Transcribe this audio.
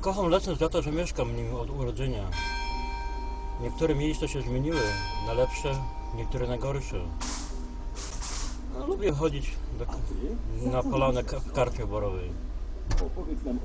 Kocham Lesnes za to, że mieszkam w nim od urodzenia. Niektóre miejsca się zmieniły na lepsze, niektóre na gorsze. No, lubię chodzić do, na polanę w karpie borowej. Opowiedz nam